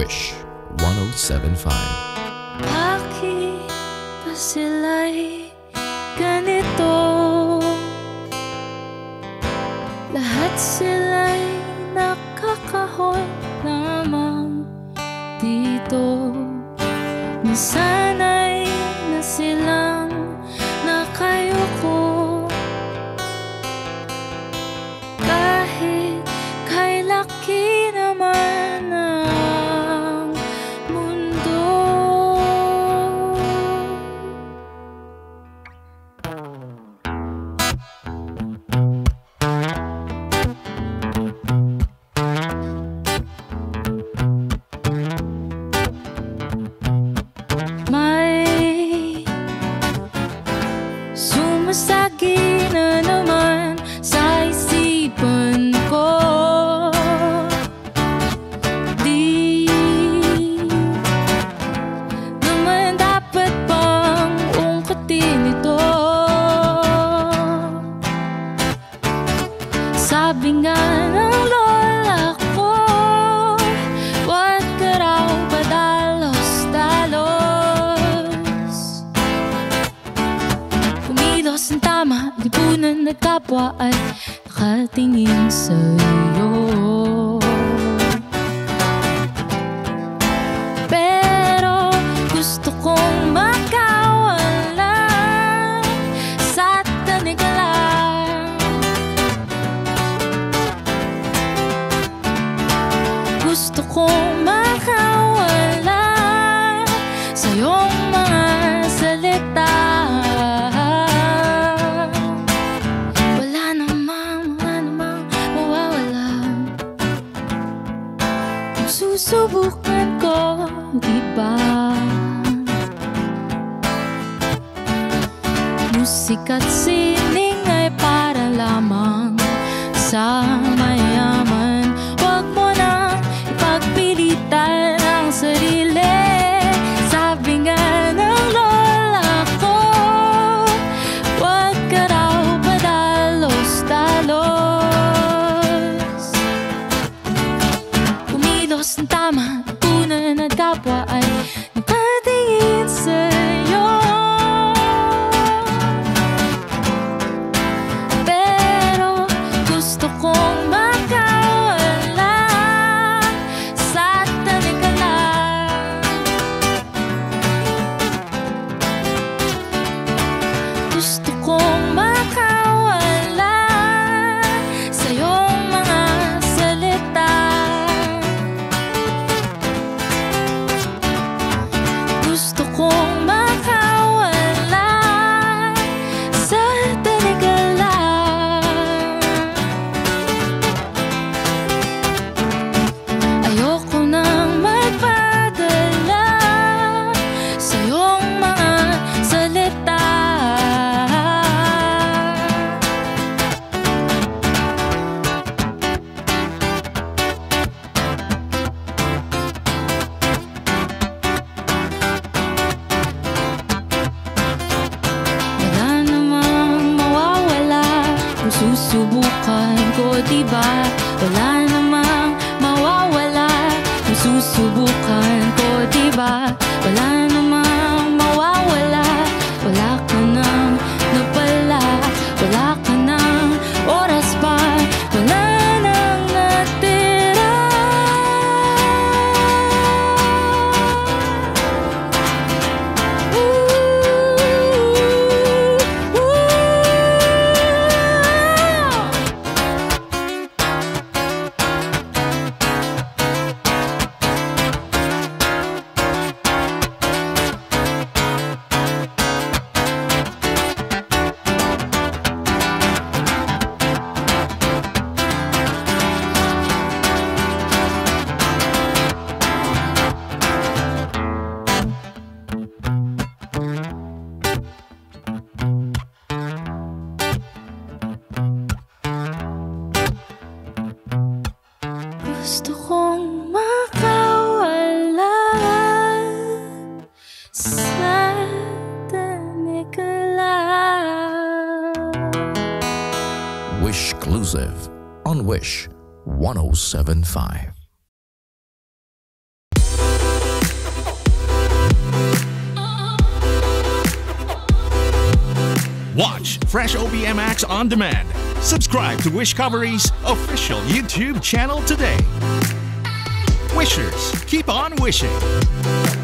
Wish 1075. Bakit ba sila'y ganito? Lahat sila'y nakakahon lamang dito na Sabi nga ng lola ko What ka raw ba dalos-dalos Kumilos ng tama, lipunan at kapwa ay nakatingin sa'yo Gusto kong makawala sa iyong mga salita Wala namang, wala namang mawawala Kung susubukan ko, di ba? Musika't sining ay para lamang sa susubukan ko, diba? Wala namang mawawala kung susubukan ko, diba? Wala Gusto kong makawala sa tanikala. Wish Clusive on Wish 1075. Watch Fresh OBMX on demand. Subscribe to Wish Covery's official YouTube channel today. Wishers, keep on wishing.